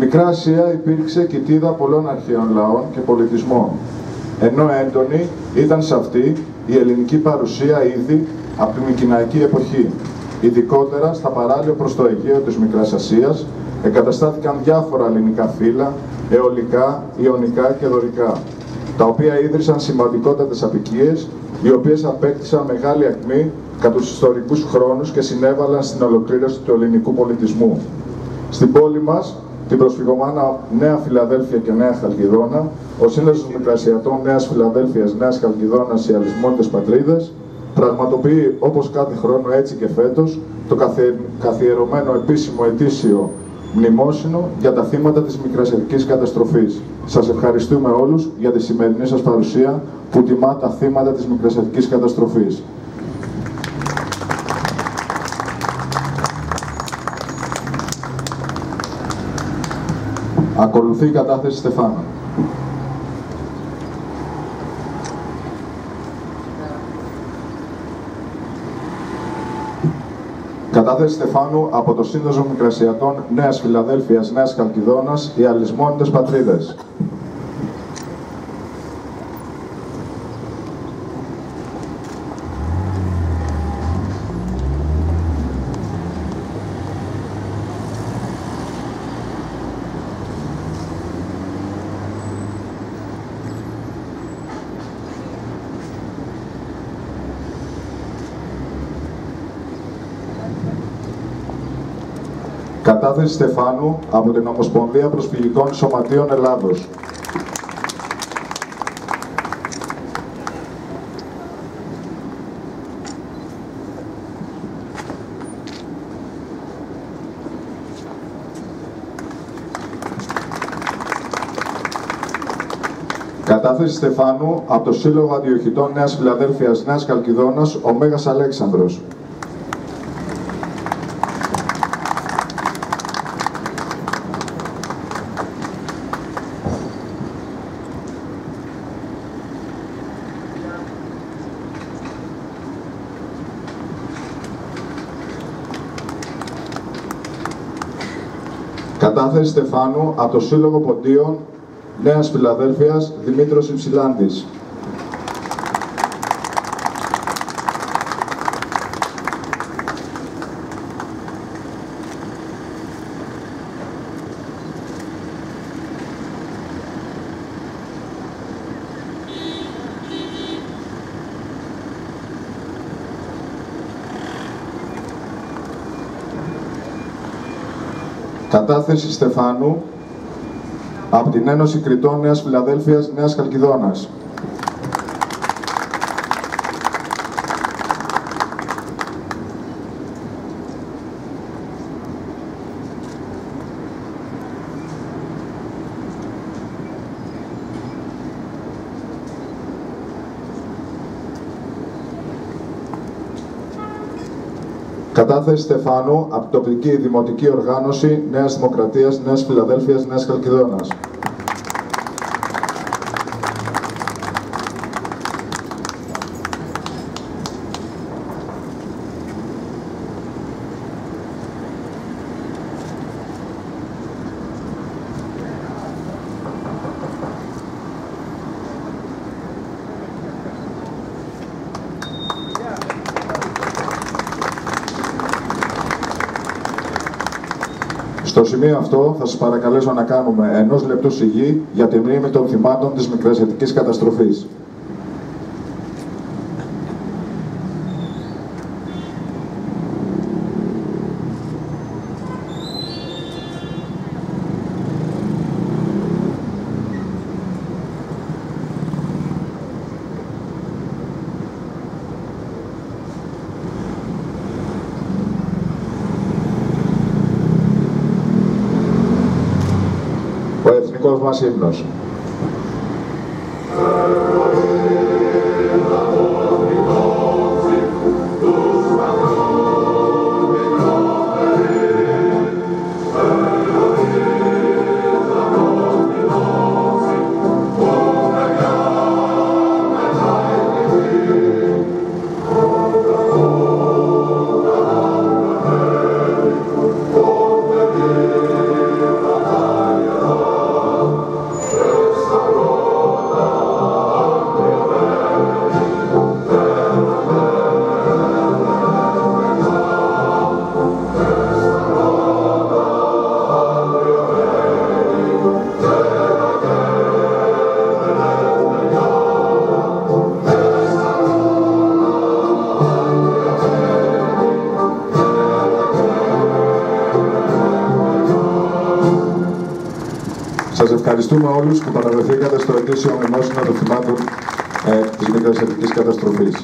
Μικρά Ασία υπήρξε κοιτίδα πολλών αρχαίων λαών και πολιτισμών, ενώ έντονη ήταν σε αυτή η ελληνική παρουσία ήδη από τη Μικυναϊκή εποχή. Ειδικότερα στα παράλια προς το Αιγαίο της Μικράς Ασίας εγκαταστάθηκαν διάφορα ελληνικά φύλλα, αιωλικά, ιωνικά και δωρικά, τα οποία ίδρυσαν σημαντικότατες απικίες, οι οποίες απέκτησαν μεγάλη ακμή κατά τους ιστορικούς χρόνους και συνέβαλαν στην ολοκλήρωση του ελληνικού πολιτισμού. Στην πόλη μας, την προσφυγωμάνα Νέα Φιλαδέλφια και Νέα Χαλκιδόνα, ο Σύνδεσμος Μικρασιατών Νέας Φιλαδέλφειας, Νέας Χαλκιδόνας, οι Αλυσμόνιτες Πατρίδες, πραγματοποιεί όπως κάθε χρόνο έτσι και φέτος το καθιερωμένο επίσημο ετήσιο μνημόσυνο για τα θύματα της μικρασιατικής καταστροφής. Σας ευχαριστούμε όλους για τη σημερινή σας παρουσία που τιμά τα θύματα της μικρασιατικής καταστροφής. Ακολουθεί η κατάθεση Στεφάνου. Κατάθεση Στεφάνου από το Σύνδεσμο Μικρασιατών Νέας Φιλαδέλφειας Νέας Καλκιδόνας, οι Αλυσμόνιτες Πατρίδες. Κατάθεση Στεφάνου από την Ομοσπονδία Προσφυγικών Σωματείων Ελλάδος. Κατάθεση Στεφάνου από το Σύλλογο Αντιοχητών Νέας Φιλαδέλφειας Νέας Καλκιδόνας, ο Μέγας Αλέξανδρος. Κατάθεση Στεφάνου από το Σύλλογο Ποντίων Νέας Φιλαδέλφειας Δημήτρος Υψηλάντης. Κατάθεση Στεφάνου από την Ένωση Κριτών Νέας Φιλαδέλφειας Νέας Χαλκιδόνας. Κατάθεση Στεφάνου από την τοπική δημοτική οργάνωση Νέας Δημοκρατίας Νέας Φιλαδέλφειας Νέας Χαλκιδόνας. Στο σημείο αυτό θα σας παρακαλέσω να κάνουμε ενός λεπτού σιγή για τη μνήμη των θυμάτων της μικρασιατικής καταστροφής. ο εθνικός μας ύμνος. Σας ευχαριστούμε όλους που παραβρεθήκατε στο ετήσιο μνημόσυνο των θυμάτων ε, της Μικρασιατικής καταστροφής.